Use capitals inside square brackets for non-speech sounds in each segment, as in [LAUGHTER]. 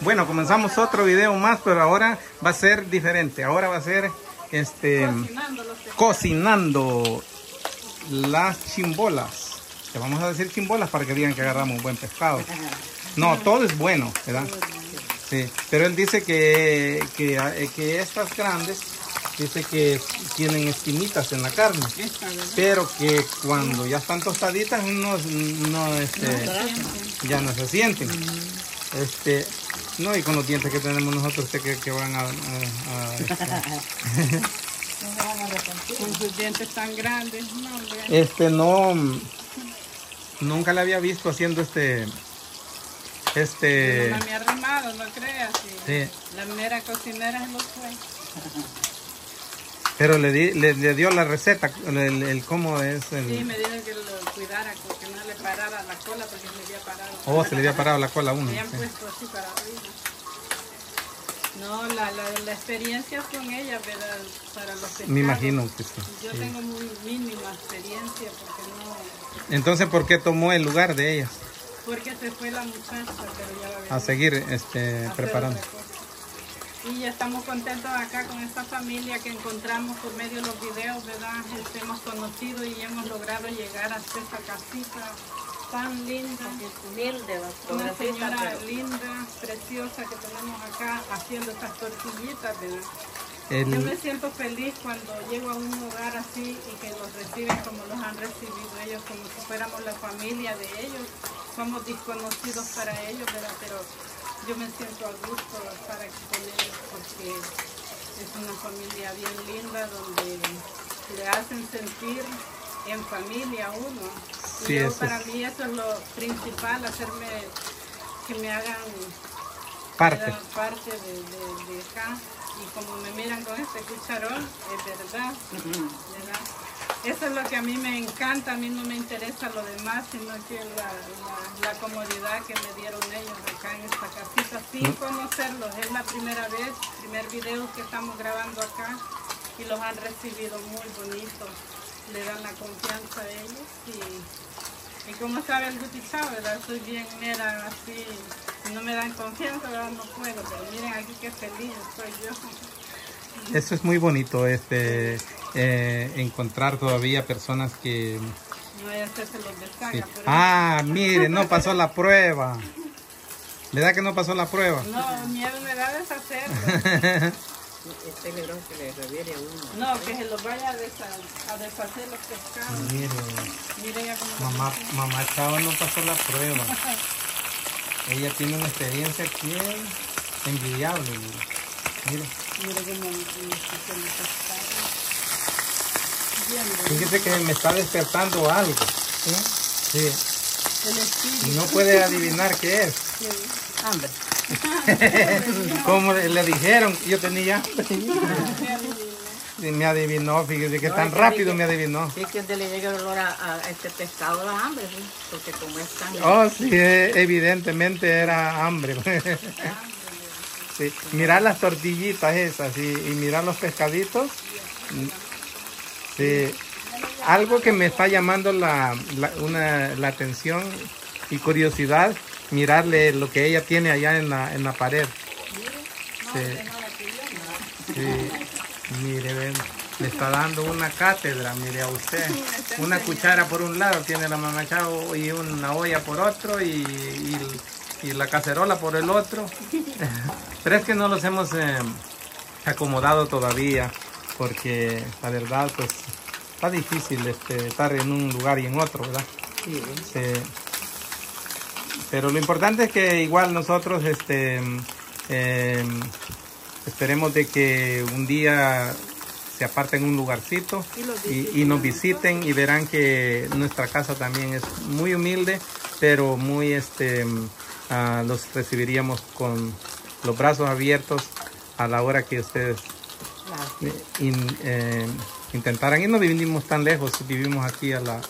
Bueno, comenzamos otro video más, pero ahora va a ser diferente. Ahora va a ser este cocinando las chimbolas. Le vamos a decir chimbolas para que digan que agarramos un buen pescado. No, todo es bueno, ¿verdad? Sí, pero él dice que, que, eh, que estas grandes, dice que tienen espinitas en la carne, pero que cuando ya están tostaditas no, no, este, ya no se sienten. Este, no, y con los dientes que tenemos nosotros, sé que, que van a... a- a- [LAUGHS] Con sus dientes tan grandes. No, este, no... Nunca le había visto haciendo este... Este... No me ha arrimado, no creas. Sí. La mera cocinera lo fue. [LAUGHS] Pero le, di- le, le dio la receta, el, el cómo es el... Sí, me dijo que lo cuidara, que no le parara la cola porque se le había parado. Oh, se le había parado la cola a uno. Me habían sí. puesto así para arriba. No, la, la, la experiencia con ella, ¿verdad? Para los pescados. Me imagino que sí. Yo sí. tengo muy mínima experiencia porque no... Entonces, ¿por qué tomó el lugar de ella? Porque se fue la muchacha, pero ya va a venir A seguir este, a preparando. Y ya estamos contentos acá con esta familia que encontramos por medio de los videos, ¿verdad? Este, hemos conocido y hemos logrado llegar hasta esta casita tan linda. Humilde, Una señora pero- linda, preciosa que tenemos acá haciendo estas tortillitas, ¿verdad? Yo El- me siento feliz cuando llego a un hogar así y que los reciben como los han recibido ellos, como si fuéramos la familia de ellos. Somos desconocidos para ellos, ¿verdad? Pero yo me siento a gusto estar aquí con ellos porque es una familia bien linda donde le hacen sentir en familia a uno. Y yo, para es- mí eso es lo principal, hacerme que me hagan parte. parte de, de- de acá y como me miran con este cucharón, es verdad, ¿verdad? Eso es lo que a mí me encanta, a mí no me interesa lo demás, sino que la, la- la comodidad que me dieron ellos acá en esta casita, sin conocerlos. Es la primera vez, primer video que estamos grabando acá y los han recibido muy bonitos. Le dan la confianza a ellos y, y como sabe el Guti Chao, ¿verdad? Soy bien mera así, no me dan confianza, ¿verdad? No puedo, pero miren aquí qué feliz estoy yo. Eso es muy bonito, este, eh, encontrar todavía personas que... No a hacerse los deshaga, sí. pero... Ah, mire, no pasó la prueba. ¿Verdad que no pasó la prueba? No, miedo me da deshacerlo. [LAUGHS] Es peligroso que le reviere a uno. No, que se los vaya a, desha- a deshacer los pescados. Mire, ya cómo mamá, mamá Chava no pasó la prueba. [LAUGHS] Ella tiene una experiencia bien envidiable. Mire. Cómo. Fíjese que me está despertando algo. ¿Sí? Sí. El espíritu. Y no puede adivinar qué es. Sí. Hambre. [LAUGHS] Como le dijeron, yo tenía hambre. Y me adivinó, fíjese que No, tan es que rápido me adivinó. Sí, que donde le llega el olor a, a este pescado la hambre, sí. Porque como es tan... Oh, sí, eh, evidentemente era hambre. [LAUGHS] Sí. Mirar las tortillitas esas y, y mirar los pescaditos. Algo que me está llamando la, la- una- la atención y curiosidad, mirarle lo que ella tiene allá en la, en la pared. Mire, ven, le está dando una cátedra, mire a usted. Una cuchara por un lado tiene la mamá Chao y una olla por otro y- y la cacerola por el otro. Pero es que no los hemos eh, acomodado todavía porque la verdad pues está difícil este, estar en un lugar y en otro, ¿verdad? Sí. Pero lo importante es que igual nosotros este, eh, esperemos de que un día se aparten un lugarcito y, y nos visiten y verán que nuestra casa también es muy humilde, pero muy este ah, los recibiríamos con los brazos abiertos a la hora que ustedes in- eh, intentaran. Y no vivimos tan lejos, vivimos aquí a la...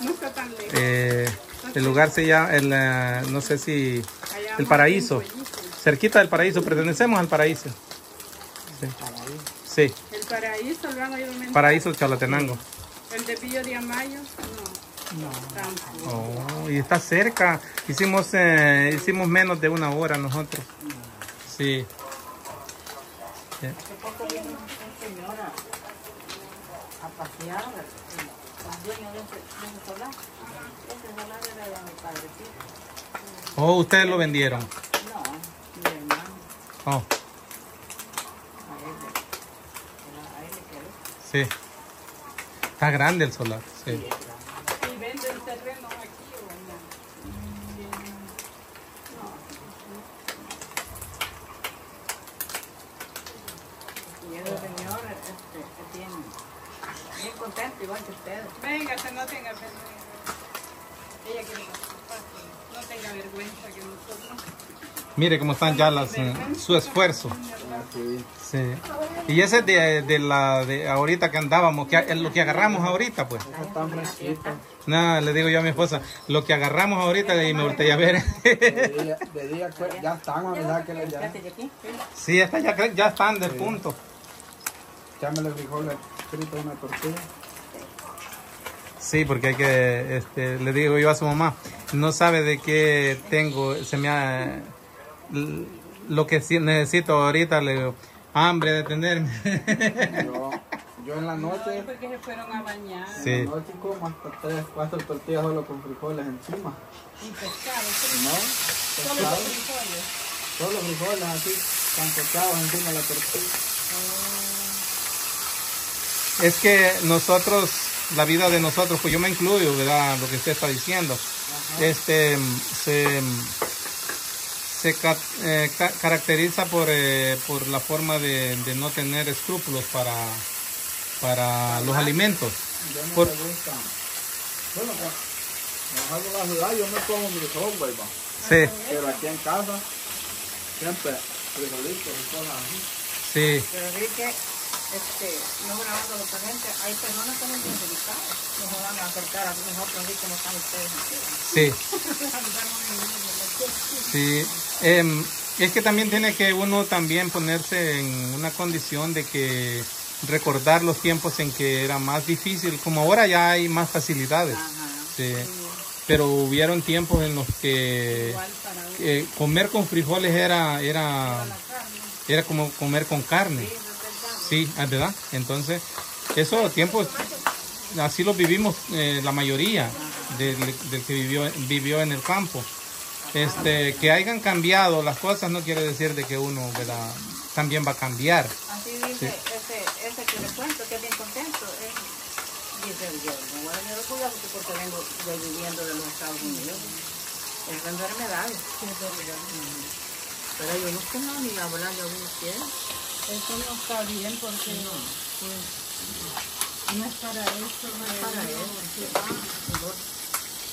No está tan lejos. eh, el lugar se llama, el, eh, no sé si, el paraíso, cerquita del paraíso, pertenecemos al paraíso. Sí, sí El paraíso lo han oído mencionar. paraíso Chalatenango. El de Pillo de Amayo, no. Oh, y está cerca. Hicimos, eh, hicimos menos de una hora nosotros. Sí. Sí. A, pasear. Oh, ustedes lo vendieron. No, mi hermano, Oh, sí. Está grande el solar. Sí. Bien contento, igual que ustedes. Véngase, no tenga pena. Ella quiere pero no tenga vergüenza que nosotros. Mire cómo están ya las, eh, su esfuerzo. Sí. Y ese es de, de la de ahorita que andábamos, que es lo que agarramos ahorita, pues. Fresquitas. Nada, le digo yo a mi esposa, lo que agarramos ahorita y me volteé a ver. De día, de día que- ya están, verdad que sí. ya, ya están de punto. Chámele frijoles fritos una tortilla. Sí, porque hay que, este, le digo yo a su mamá, no sabe de qué tengo, se me ha, lo que sí necesito ahorita, le digo, hambre de tenerme. Yo, yo en la No, noche, es porque se fueron a bañar. Sí. en la noche como hasta tres, cuatro tortillas solo con frijoles encima. Y pescado, frito. ¿No? Solo Pescado, los frijoles. solo frijoles así, campechados encima de la tortilla. Es que nosotros, la vida de nosotros, pues yo me incluyo, ¿verdad? Lo que usted está diciendo. Este se, se ca- eh, ca- caracteriza por, eh, por la forma de, de no tener escrúpulos para, para los alimentos. Yo no Por- me gusta. Bueno, pues, la ciudad yo me como mi frijol, va. Sí, Pero aquí en casa, siempre frijolitos y cosas así. sí, este, no grabando los presentes, hay personas que no son delicadas, no se van a acercar a nosotros así como están ustedes. sí. [LAUGHS] Sí, em, es que también tiene que uno también ponerse en una condición de que recordar los tiempos en que era más difícil, como ahora ya hay más facilidades, Ajá. sí, pero hubieron tiempos en los que eh, comer con frijoles era, era, era como comer con carne, sí, es verdad, entonces esos tiempos así los vivimos eh, la mayoría del, del que vivió, vivió en el campo. Este, que hayan cambiado las cosas no quiere decir de que uno ¿verdad? también va a cambiar. Así dice ese, ese que le cuento, que es bien contento. Es, dice, yo me voy a tener cuidado porque vengo de viviendo de los Estados Unidos. Es de enfermedades. Ujú. Pero hay unos que no, ni hablar de algunos quieren. Eso no está bien porque pues, no es para eso. no es Para eso, sí. Mejor,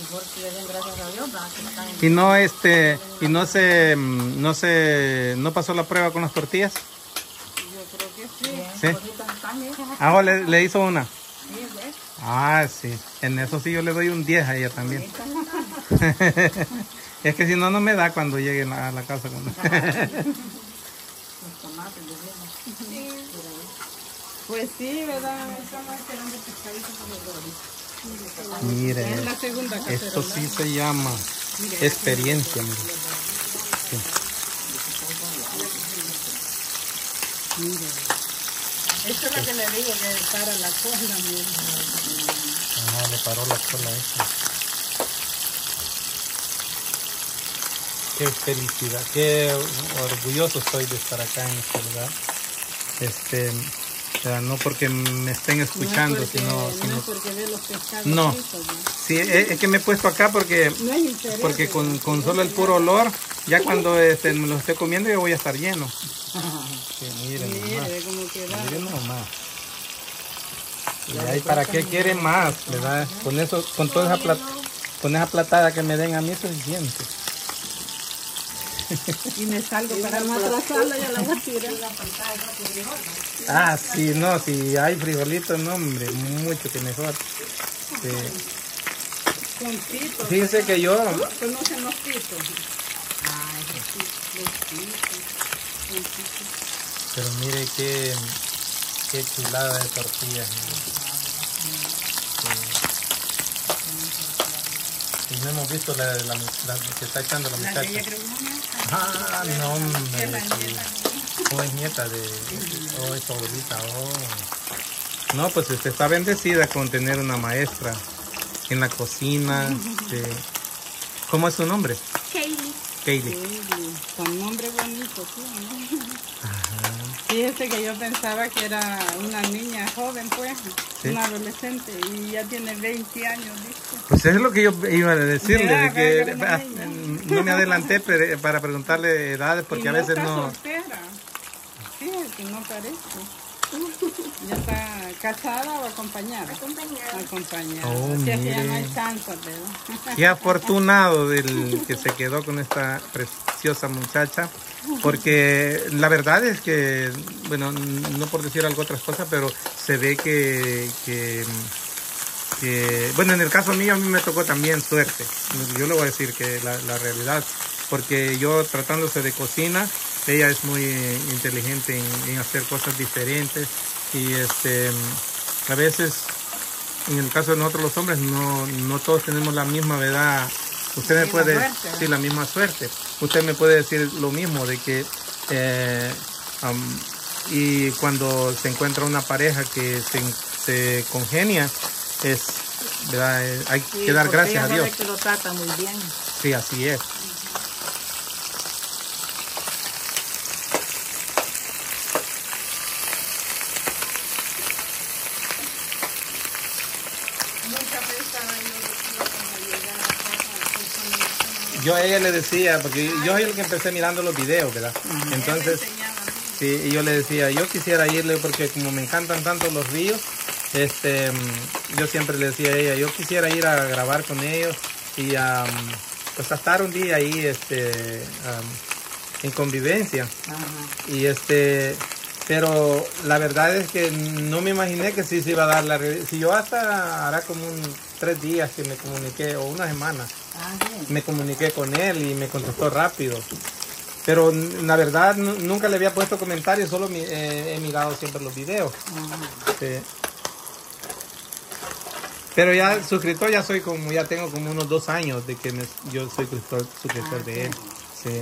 mejor si le den gracias a Dios, va, que están en Y no este y no se mm, no se no pasó la prueba con las tortillas. Yo creo que sí. Sí. Ah, le, le hizo una. Ah, sí. En eso sí yo le doy un 10 a ella también. [LAUGHS] es que si no no me da cuando llegue a la casa con Los tomates. [LAUGHS] Pues sí, ¿verdad? Estamos esperando pescadito por el Mire, Es la segunda esto sí se llama experiencia, mire. Esta es la que le digo que para la cola. Ah, le paró la cola esa. Qué felicidad, qué orgulloso estoy de estar acá en este lugar. Este, o sea, no porque me estén escuchando, no es porque, sino, no sino es porque ve los pescados No. fritos, ¿no? sí, es, es que me he puesto acá porque, No es interés. porque con, con solo el puro olor, ya cuando este, me lo esté comiendo yo voy a estar lleno. [LAUGHS] Sí, miren nomás, miren nomás. Y ahí para qué quieren más, ¿verdad? Con eso, con toda esa plata, con esa platada que me den a mí es suficiente. Y me salgo para no atrasarla, la voy a tirar. Ah, sí, no, si hay frijolitos, no, hombre, mucho que mejor. Sí. Con pitos. Fíjense que yo, ¿Conocen los pitos? Ah, los pitos. los pitos. pero mire qué, qué chulada de tortillas. Sí. Y no hemos visto la, la, la que está echando la La muchacha. que ella creo que no me Ah, no, hombre. Es la sí. nieta. Oh, es nieta de... Oh, es favorita. Oh. No, pues este, está bendecida con tener una maestra en la cocina. sí. ¿Cómo es su nombre? Kaylee. Kaylee. Con nombre bonito. Fíjese que yo pensaba que era una niña joven, pues, Sí. una adolescente, y ya tiene 20 años, dice. Pues eso es lo que yo iba a decirle, de que ah, no me adelanté para preguntarle edades porque Y a veces está no... soltera. Fíjese que no parece. ¿Ya está casada o acompañada? Acompañada. Acompañada. Oh, Así es que ya no hay chance, ¿verdad? [LAUGHS] Qué afortunado del que se quedó con esta preciosa muchacha, porque la verdad es que, bueno, no por decir algo otras cosas, pero se ve que, que, que- bueno, en el caso mío a mí me tocó también suerte. Yo le voy a decir que la, la realidad, porque yo tratándose de cocina, ella es muy inteligente en, en hacer cosas diferentes y este, a veces en el caso de nosotros los hombres no, no todos tenemos la misma edad. Usted me puede sí la misma suerte. Usted me puede decir lo mismo de que eh, am, y cuando se encuentra una pareja que se, se congenia es verdad Eh, hay Sí, que dar gracias a Dios. que lo trata muy bien. Sí, así es. Muchas veces estaba yo diciendo cuando llegaba a casa, Yo a ella le decía, porque yo soy el que empecé mirando los videos, ¿verdad? Entonces, sí, y yo le decía, yo quisiera irle porque como me encantan tanto los ríos, este, mm, yo siempre le decía a ella, yo quisiera ir a grabar con ellos y a, mm, pues a estar un día ahí, este, en convivencia. Ajá. Y este, pero la verdad es que no me imaginé que sí se iba a dar la Si yo hasta hará como un tres días que me comuniqué, o una semana. Me comuniqué con él y me contestó rápido. Pero la verdad nu- nunca le había puesto comentarios, solo mi- eh, he mirado siempre los videos. Sí. Pero ya suscriptor ya soy como, ya tengo como unos dos años de que me- yo soy suscriptor, suscriptor de él. Sí.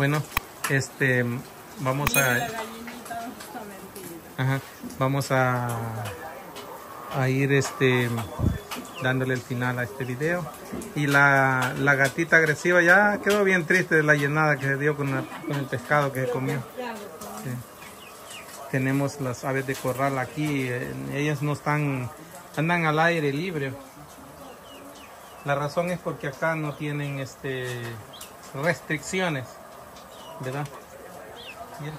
Bueno, este, vamos a, ajá, vamos a, a ir, este, dándole el final a este video. Y la, la gatita agresiva ya quedó bien triste de la llenada que se dio con, la- con el pescado que se comió. Sí. Tenemos las aves de corral aquí, eh, ellas no están, andan al aire libre. La razón es porque acá no tienen este restricciones, ¿verdad? Mira.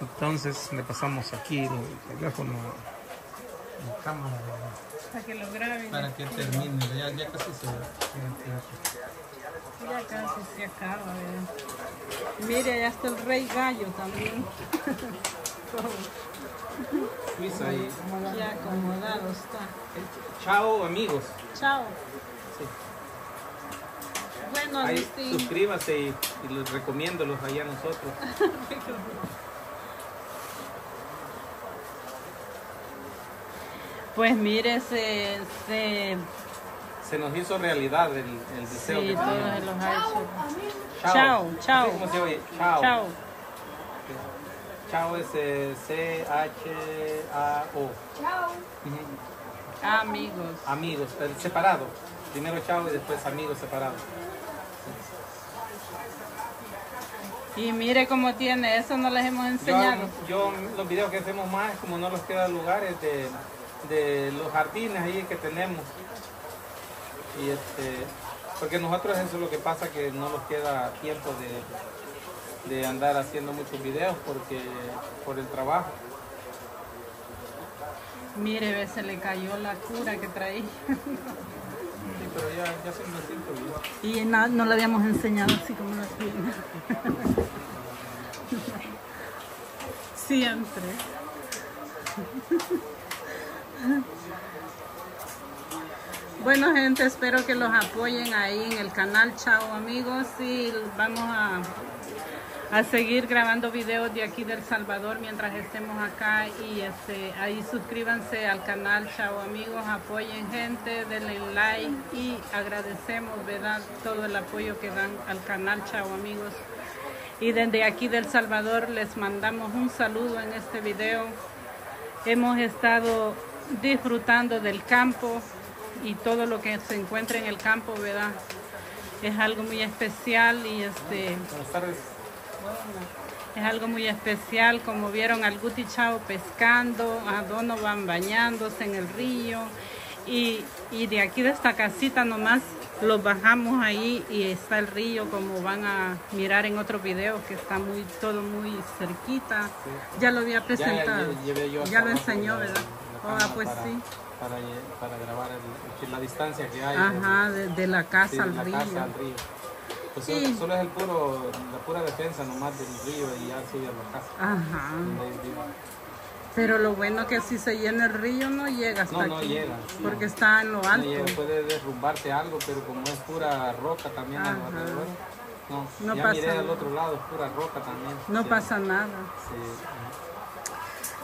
Entonces le pasamos aquí el teléfono, la cámara. Para que lo graben. para que termine, ya, ya casi se Ya casi se acaba. ¿verdad? Mire, allá está el rey gallo también. Suiza y ya acomodado está. chao amigos. Chao. Sí. Bueno, Ahí, Agustín. suscríbase y, y los recomiendo los allá a nosotros. [LAUGHS] Pues mire, se, se Se nos hizo realidad el, el deseo sí, que todos teníamos. los ha hecho. Chao. Chao, chao. Se oye, chao. Chao. Chao es eh, C-H-A-O. Ujú. Amigos. Amigos, separado. Primero chao y después amigos separados. Y mire cómo tiene, eso no les hemos enseñado. yo los videos que hacemos más, como no los queda lugares de, de los jardines ahí que tenemos. Y este, porque nosotros eso es lo que pasa, que no nos queda tiempo de, de andar haciendo muchos videos porque por el trabajo. Mire, ve, se le cayó la cura que traía. [LAUGHS] Y na- no le habíamos enseñado así como la tiene. Siempre. Bueno gente, espero que los apoyen ahí en el canal. Chao amigos y vamos a, a seguir grabando videos de aquí del Salvador mientras estemos acá y este, ahí suscríbanse al canal. Chao amigos, apoyen gente, denle like y agradecemos ¿verdad? todo el apoyo que dan al canal. Chao amigos. Y desde aquí del Salvador les mandamos un saludo en este video. Hemos estado disfrutando del campo, y todo lo que se encuentra en el campo, ¿verdad? Es algo muy especial y este... Buenas tardes. Es algo muy especial, como vieron al Guti Chao pescando, a Donovan bañándose en el río y, y de aquí de esta casita nomás los bajamos ahí y está el río como van a mirar en otro video que está muy todo muy cerquita. Ya lo había presentado. Ya, ya, lo enseñó, ¿verdad? Ah, pues para- sí. Para, para grabar el- la distancia que hay Ajá, de, de la de, casa de al la río. casa al río. Pues Sí. solo, es el puro, la pura defensa nomás del río y ya sigue a la casa. Ajá. Pero lo bueno que si se llena el río no llega hasta No, no aquí. llega, Porque no. está en lo alto. llega, puede derrumbarse algo, pero como es pura roca también Ajá. los alrededores, no, ya pasa miré al nada. otro lado, es pura roca también. No Sí, pasa nada. sí.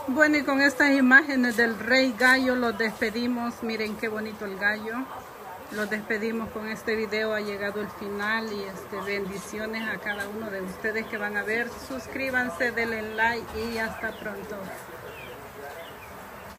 Bueno, y con estas imágenes del rey gallo los despedimos. Miren qué bonito el gallo. Los despedimos con este video. Ha llegado el final y este, bendiciones a cada uno de ustedes que van a ver. Suscríbanse, denle like y hasta pronto.